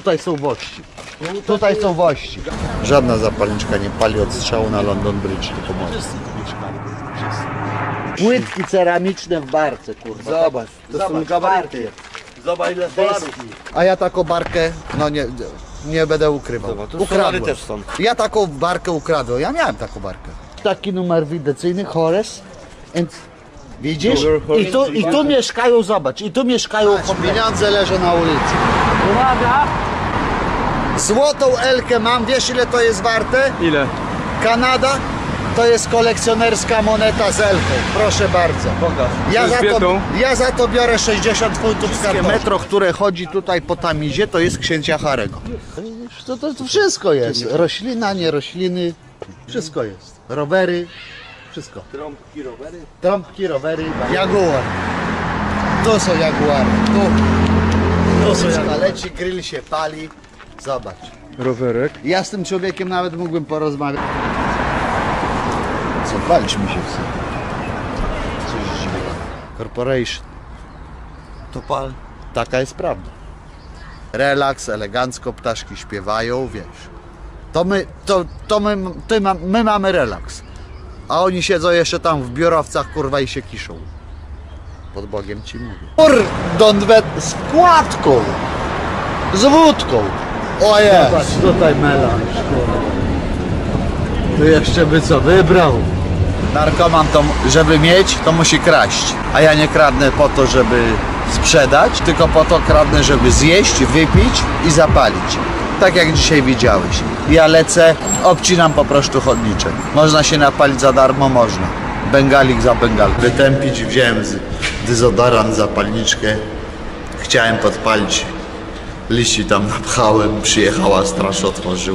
tutaj są wości. Tutaj są wości. Żadna zapalniczka nie pali od strzału na London Bridge, tylko może. Płytki ceramiczne w barce, kurwa. Zobacz, to są gabaryty. Zobacz ile. Deski. A ja taką barkę, no nie, nie będę ukrywał. Solary też są. Ja taką barkę ukradłem, ja miałem taką barkę. Taki numer widycyjny, Horace. And Widzisz? I tu, I tu mieszkają, zobacz, i tu mieszkają Pieniądze leżą na ulicy. Uwaga! Złotą Elkę mam, wiesz ile to jest warte? Ile? Kanada to jest kolekcjonerska moneta z Elką, proszę bardzo. Pokaż. Ja za, to, ja za to biorę 60 funtów z metro, które chodzi tutaj po Tamizie, to jest księcia Harego. To, to, to wszystko jest. Roślina, nie rośliny, wszystko jest. Rowery, wszystko. Trąbki, rowery. Trąbki, rowery, Jaguar. Tu są Jaguary, tu. Tu są Jaguary. Leci, grill się pali. Zobacz. Rowerek. Ja z tym człowiekiem nawet mógłbym porozmawiać. Co, paliśmy się w sobie. Coś dziwnego. Corporation. To pal. Taka jest prawda. Relaks, elegancko, ptaszki śpiewają, wiesz. To my, to, to my, ty ma, my mamy relaks. A oni siedzą jeszcze tam w biurowcach, kurwa, i się kiszą. Pod Bogiem ci mówię. Kurdon z kładką, z wódką. O jest. Zobacz, tutaj melanż, Tu jeszcze by co wybrał. Narkoman to, żeby mieć, to musi kraść. A ja nie kradnę po to, żeby sprzedać, tylko po to kradnę, żeby zjeść, wypić i zapalić. Tak jak dzisiaj widziałeś. Ja lecę, obcinam po prostu chodniczek. Można się napalić za darmo, można. Bengalik za bengal. Wytępić wziąłem dezodorant, zapalniczkę. Chciałem podpalić. Liści tam napchałem, przyjechała straż, otworzyła.